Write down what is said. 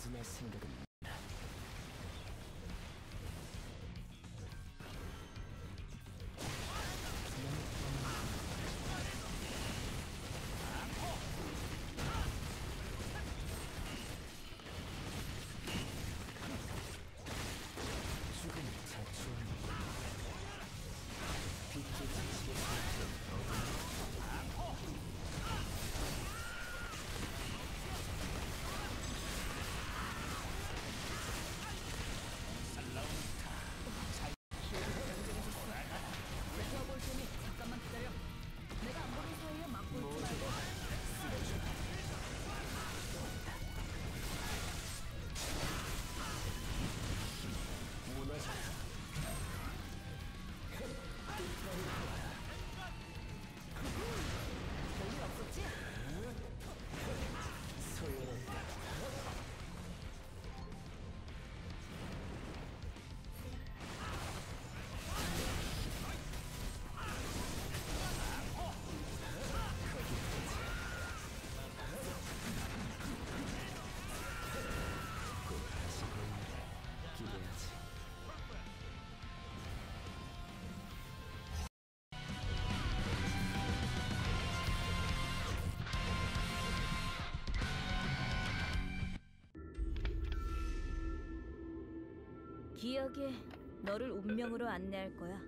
雑な性格に 기억에 너를 운명으로 안내할 거야.